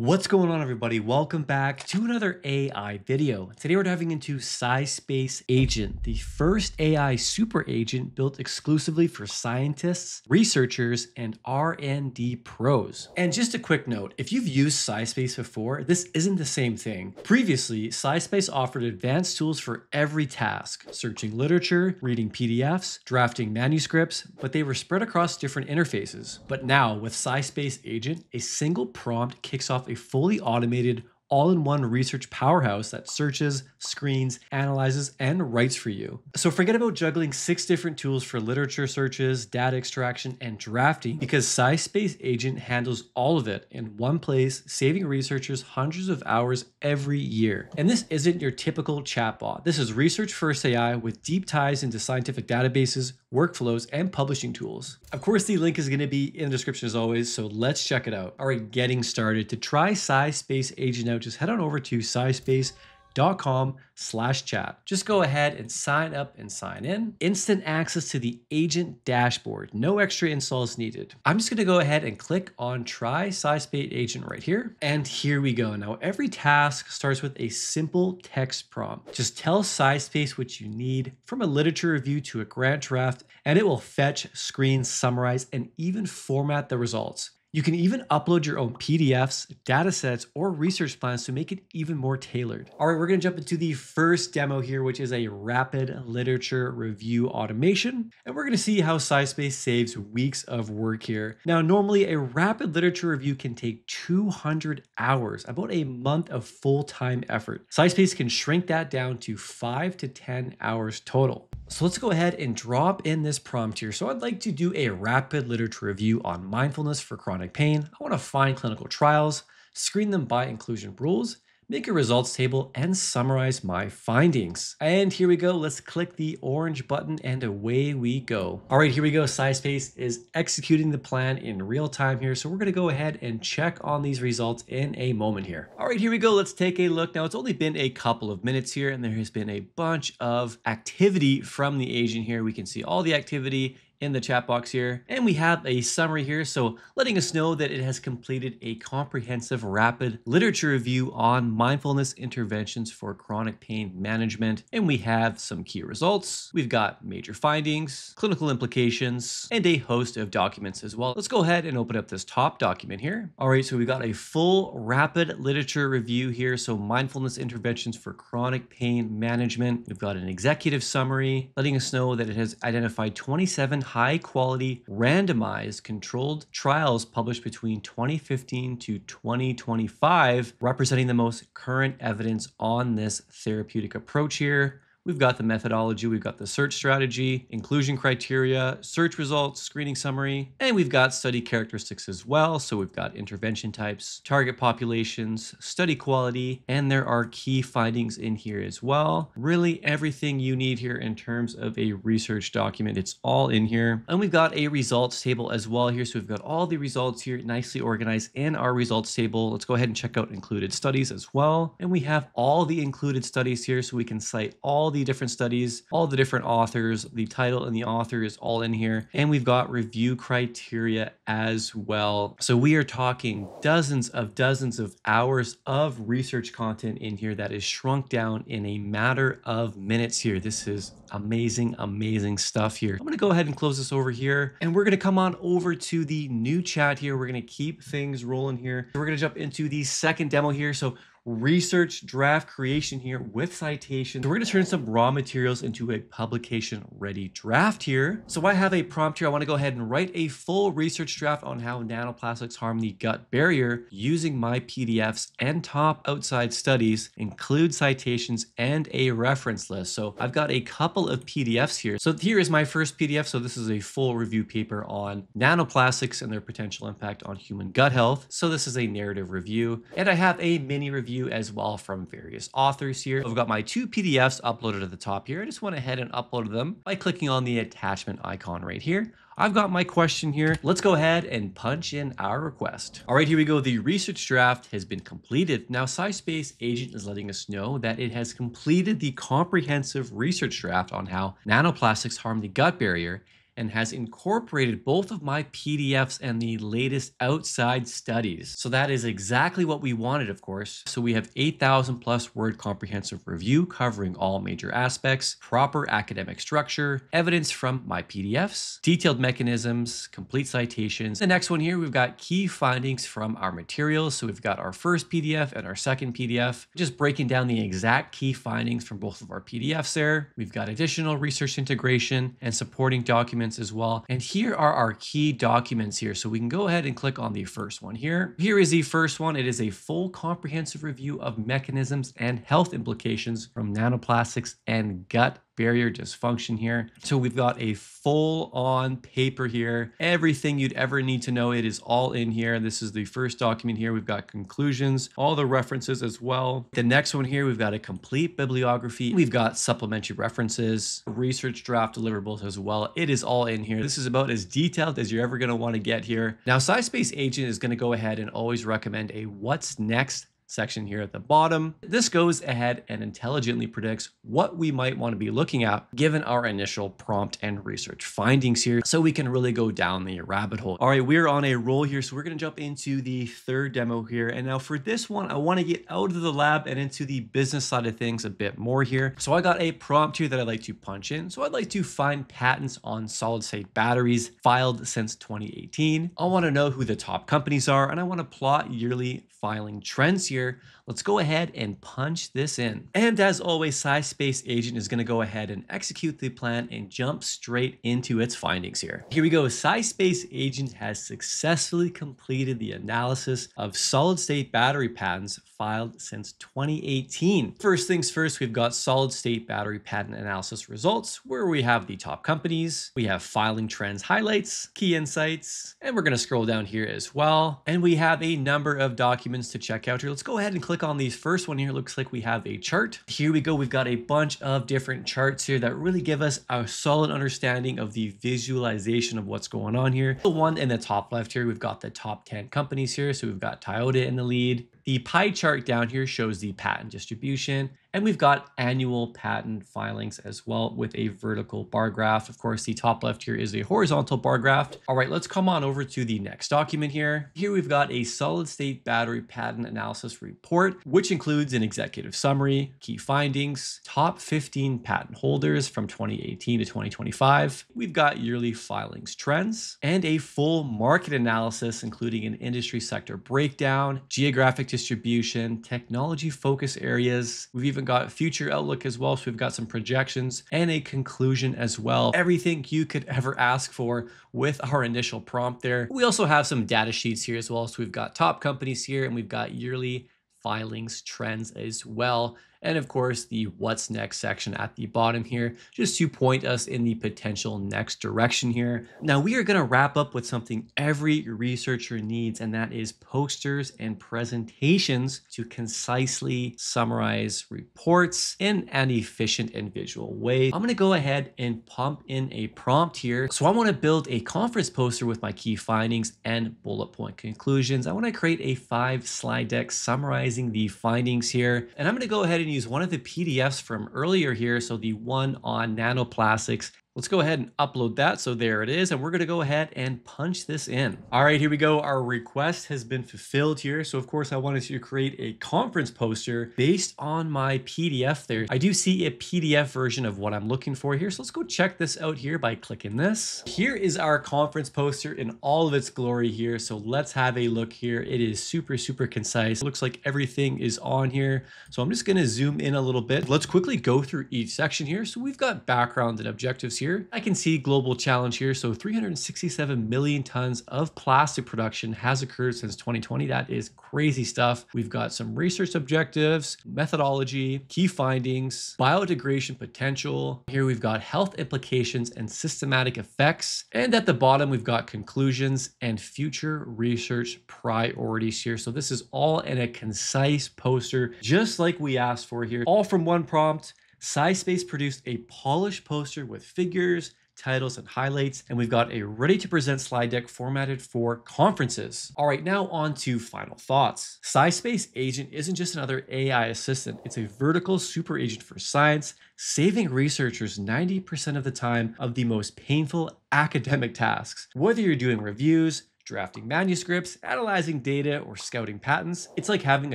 What's going on everybody? Welcome back to another AI video. Today we're diving into SciSpace Agent, the first AI super agent built exclusively for scientists, researchers, and R&D pros. And just a quick note, if you've used SciSpace before, this isn't the same thing. Previously, SciSpace offered advanced tools for every task, searching literature, reading PDFs, drafting manuscripts, but they were spread across different interfaces. But now with SciSpace Agent, a single prompt kicks off a fully automated all in one research powerhouse that searches, screens, analyzes, and writes for you. So forget about juggling six different tools for literature searches, data extraction, and drafting because SciSpace Agent handles all of it in one place, saving researchers hundreds of hours every year. And this isn't your typical chatbot. This is research first AI with deep ties into scientific databases, workflows, and publishing tools. Of course, the link is going to be in the description as always, so let's check it out. All right, getting started. To try SciSpace Agent out, just head on over to SciSpace com slash chat. Just go ahead and sign up and sign in. Instant access to the agent dashboard. No extra installs needed. I'm just gonna go ahead and click on try SciSpace agent right here. And here we go. Now every task starts with a simple text prompt. Just tell SciSpace what you need from a literature review to a grant draft, and it will fetch, screen, summarize, and even format the results. You can even upload your own PDFs, datasets, or research plans to make it even more tailored. All right, we're gonna jump into the first demo here, which is a rapid literature review automation. And we're gonna see how SciSpace saves weeks of work here. Now, normally a rapid literature review can take 200 hours, about a month of full-time effort. SciSpace can shrink that down to five to 10 hours total. So let's go ahead and drop in this prompt here. So I'd like to do a rapid literature review on mindfulness for chronic pain. I want to find clinical trials, screen them by inclusion rules, make a results table, and summarize my findings. And here we go. Let's click the orange button and away we go. All right, here we go. SciSpace is executing the plan in real time here. So we're going to go ahead and check on these results in a moment here. All right, here we go. Let's take a look. Now, it's only been a couple of minutes here, and there has been a bunch of activity from the agent here. We can see all the activity in the chat box here. And we have a summary here, so letting us know that it has completed a comprehensive rapid literature review on mindfulness interventions for chronic pain management. And we have some key results. We've got major findings, clinical implications, and a host of documents as well. Let's go ahead and open up this top document here. All right, so we've got a full rapid literature review here. So mindfulness interventions for chronic pain management. We've got an executive summary letting us know that it has identified 27 high quality randomized controlled trials published between 2015 to 2025, representing the most current evidence on this therapeutic approach here. We've got the methodology, we've got the search strategy, inclusion criteria, search results, screening summary, and we've got study characteristics as well. So we've got intervention types, target populations, study quality, and there are key findings in here as well. Really everything you need here in terms of a research document, it's all in here. And we've got a results table as well here. So we've got all the results here nicely organized in our results table. Let's go ahead and check out included studies as well. And we have all the included studies here so we can cite all the different studies, all the different authors, the title and the author is all in here. And we've got review criteria as well. So we are talking dozens of dozens of hours of research content in here that is shrunk down in a matter of minutes here. This is amazing, amazing stuff here. I'm gonna go ahead and close this over here and we're gonna come on over to the new chat here. We're gonna keep things rolling here. We're gonna jump into the second demo here. So research draft creation here with citations. So we're going to turn some raw materials into a publication ready draft here. So I have a prompt here. I want to go ahead and write a full research draft on how nanoplastics harm the gut barrier using my PDFs and top outside studies, include citations and a reference list. So I've got a couple of PDFs here. So here is my first PDF. So this is a full review paper on nanoplastics and their potential impact on human gut health. So this is a narrative review and I have a mini review review as well from various authors here. I've got my two PDFs uploaded at the top here. I just went ahead and uploaded them by clicking on the attachment icon right here. I've got my question here. Let's go ahead and punch in our request. All right, here we go. The research draft has been completed. Now, SciSpace Agent is letting us know that it has completed the comprehensive research draft on how nanoplastics harm the gut barrier and has incorporated both of my PDFs and the latest outside studies. So that is exactly what we wanted, of course. So we have 8,000 plus word comprehensive review covering all major aspects, proper academic structure, evidence from my PDFs, detailed mechanisms, complete citations. The next one here, we've got key findings from our materials. So we've got our first PDF and our second PDF, just breaking down the exact key findings from both of our PDFs there. We've got additional research integration and supporting documents as well. And here are our key documents here. So we can go ahead and click on the first one here. Here is the first one. It is a full comprehensive review of mechanisms and health implications from nanoplastics and gut barrier dysfunction here. So we've got a full on paper here. Everything you'd ever need to know, it is all in here. This is the first document here. We've got conclusions, all the references as well. The next one here, we've got a complete bibliography. We've got supplementary references, research draft deliverables as well. It is all in here. This is about as detailed as you're ever going to want to get here. Now, SciSpace Agent is going to go ahead and always recommend a what's next section here at the bottom. This goes ahead and intelligently predicts what we might want to be looking at given our initial prompt and research findings here so we can really go down the rabbit hole. All right, we're on a roll here, so we're going to jump into the third demo here. And now for this one, I want to get out of the lab and into the business side of things a bit more here. So I got a prompt here that I'd like to punch in. So I'd like to find patents on solid state batteries filed since 2018. I want to know who the top companies are and I want to plot yearly filing trends here, let's go ahead and punch this in. And as always, SciSpace Agent is going to go ahead and execute the plan and jump straight into its findings here. Here we go. SciSpace Agent has successfully completed the analysis of solid state battery patents filed since 2018. First things first, we've got solid state battery patent analysis results where we have the top companies, we have filing trends highlights, key insights, and we're going to scroll down here as well. And we have a number of documents documents to check out here. Let's go ahead and click on these. First one here looks like we have a chart. Here we go. We've got a bunch of different charts here that really give us a solid understanding of the visualization of what's going on here. The one in the top left here, we've got the top 10 companies here. So we've got Toyota in the lead. The pie chart down here shows the patent distribution. And we've got annual patent filings as well with a vertical bar graph. Of course, the top left here is a horizontal bar graph. All right, let's come on over to the next document here. Here we've got a solid state battery patent analysis report, which includes an executive summary, key findings, top 15 patent holders from 2018 to 2025. We've got yearly filings trends and a full market analysis, including an industry sector breakdown, geographic distribution, technology focus areas. We've even got future outlook as well. So we've got some projections and a conclusion as well. Everything you could ever ask for with our initial prompt there. We also have some data sheets here as well. So we've got top companies here and we've got yearly filings trends as well and of course the what's next section at the bottom here, just to point us in the potential next direction here. Now we are gonna wrap up with something every researcher needs, and that is posters and presentations to concisely summarize reports in an efficient and visual way. I'm gonna go ahead and pump in a prompt here. So I wanna build a conference poster with my key findings and bullet point conclusions. I wanna create a five slide deck summarizing the findings here. And I'm gonna go ahead and use one of the PDFs from earlier here. So the one on nanoplastics Let's go ahead and upload that. So there it is. And we're going to go ahead and punch this in. All right, here we go. Our request has been fulfilled here. So of course I wanted to create a conference poster based on my PDF there. I do see a PDF version of what I'm looking for here. So let's go check this out here by clicking this. Here is our conference poster in all of its glory here. So let's have a look here. It is super, super concise. It looks like everything is on here. So I'm just going to zoom in a little bit. Let's quickly go through each section here. So we've got background and objectives here I can see global challenge here. So 367 million tons of plastic production has occurred since 2020. That is crazy stuff. We've got some research objectives, methodology, key findings, biodegradation potential. Here we've got health implications and systematic effects. And at the bottom, we've got conclusions and future research priorities here. So this is all in a concise poster, just like we asked for here, all from one prompt SciSpace produced a polished poster with figures, titles, and highlights. And we've got a ready to present slide deck formatted for conferences. All right, now on to final thoughts. SciSpace Agent isn't just another AI assistant, it's a vertical super agent for science, saving researchers 90% of the time of the most painful academic tasks. Whether you're doing reviews, drafting manuscripts, analyzing data, or scouting patents, it's like having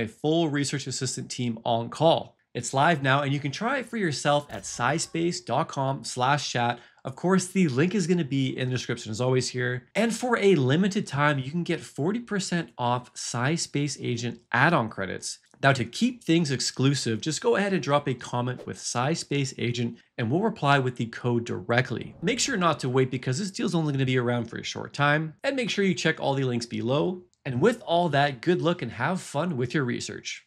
a full research assistant team on call. It's live now and you can try it for yourself at scispace.com slash chat. Of course, the link is going to be in the description as always here. And for a limited time, you can get 40% off SciSpace Agent add-on credits. Now to keep things exclusive, just go ahead and drop a comment with SciSpace Agent and we'll reply with the code directly. Make sure not to wait because this deal is only going to be around for a short time and make sure you check all the links below. And with all that, good luck and have fun with your research.